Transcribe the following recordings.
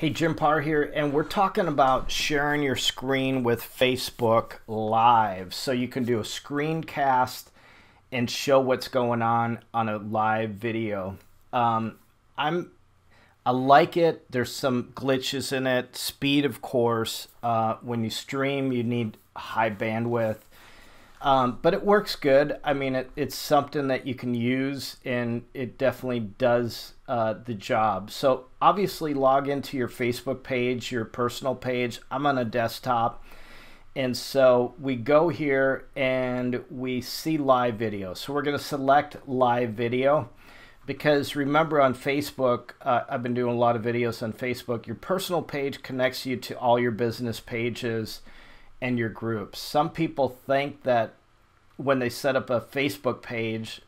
Hey, Jim Paar here, and we're talking about sharing your screen with Facebook Live. So you can do a screencast and show what's going on on a live video. Um, I'm I like it. There's some glitches in it. Speed, of course. Uh, when you stream, you need high bandwidth. Um, but it works good. I mean, it, it's something that you can use, and it definitely does uh, the job. So obviously, log into your Facebook page, your personal page. I'm on a desktop, and so we go here and we see live video. So we're going to select live video because remember on Facebook, uh, I've been doing a lot of videos on Facebook. Your personal page connects you to all your business pages and your groups. Some people think that when they set up a Facebook page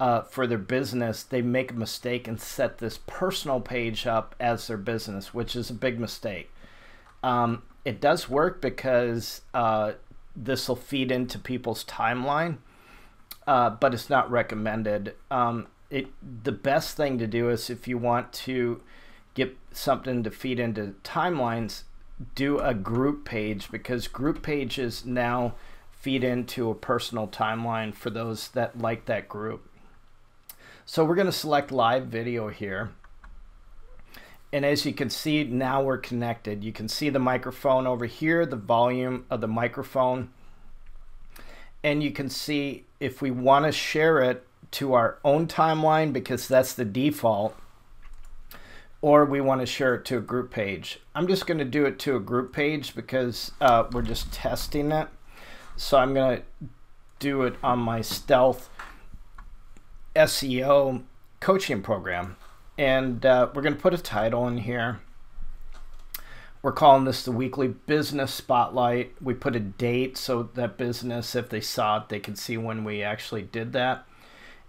uh, for their business, they make a mistake and set this personal page up as their business, which is a big mistake. Um, it does work because uh, this will feed into people's timeline, uh, but it's not recommended. Um, it the best thing to do is if you want to get something to feed into timelines do a group page because group pages now feed into a personal timeline for those that like that group. So we're going to select live video here. And as you can see, now we're connected. You can see the microphone over here, the volume of the microphone. And you can see if we want to share it to our own timeline because that's the default, or we want to share it to a group page. I'm just going to do it to a group page because uh, we're just testing it. So I'm going to do it on my Stealth SEO coaching program. And uh, we're going to put a title in here. We're calling this the weekly business spotlight. We put a date so that business, if they saw it, they could see when we actually did that.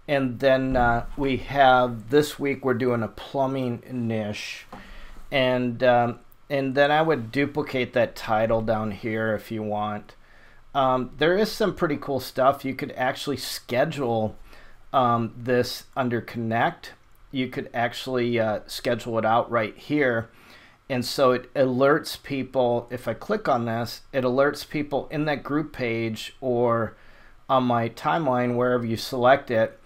And then uh, we have this week we're doing a plumbing niche, and um, and then I would duplicate that title down here if you want. Um, there is some pretty cool stuff. You could actually schedule um, this under Connect. You could actually uh, schedule it out right here. And so it alerts people, if I click on this, it alerts people in that group page or on my timeline, wherever you select it,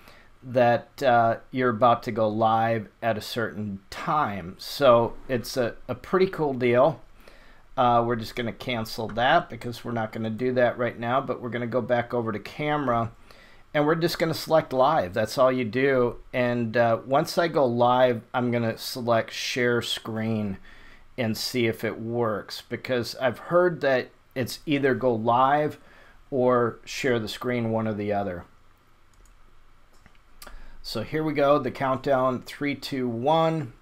that uh, you're about to go live at a certain time. So it's a, a pretty cool deal. Uh, we're just going to cancel that because we're not going to do that right now, but we're going to go back over to camera and we're just going to select live. That's all you do. And uh, once I go live, I'm going to select share screen and see if it works because I've heard that it's either go live or share the screen, one or the other. So here we go, the countdown, three, two, one.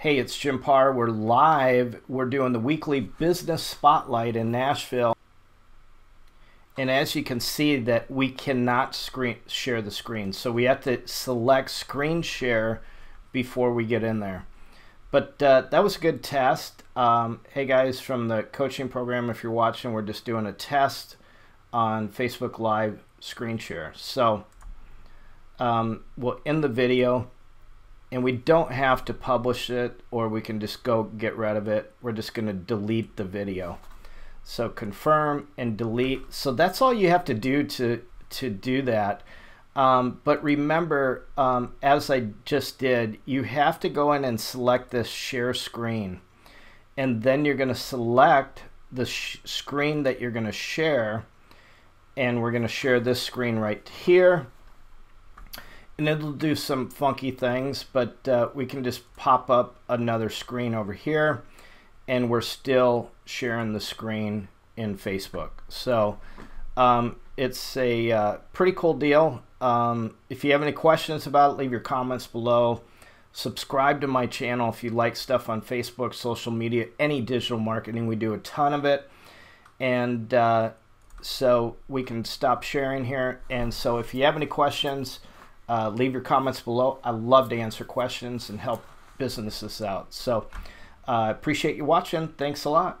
Hey, it's Jim Paar. We're live. We're doing the weekly business spotlight in Nashville. And as you can see that we cannot screen share the screen. So we have to select screen share before we get in there. But uh, that was a good test. Um, hey guys, from the coaching program, if you're watching, we're just doing a test on Facebook Live screen share. So um, we'll end the video and we don't have to publish it or we can just go get rid of it. We're just going to delete the video. So confirm and delete. So that's all you have to do to, to do that. Um, but remember, um, as I just did, you have to go in and select this share screen. And then you're going to select the screen that you're going to share. And we're going to share this screen right here and it'll do some funky things, but uh, we can just pop up another screen over here and we're still sharing the screen in Facebook. So um, it's a uh, pretty cool deal. Um, if you have any questions about it, leave your comments below. Subscribe to my channel if you like stuff on Facebook, social media, any digital marketing. We do a ton of it. And uh, so we can stop sharing here. And so if you have any questions, uh, leave your comments below. I love to answer questions and help businesses out. So I uh, appreciate you watching. Thanks a lot.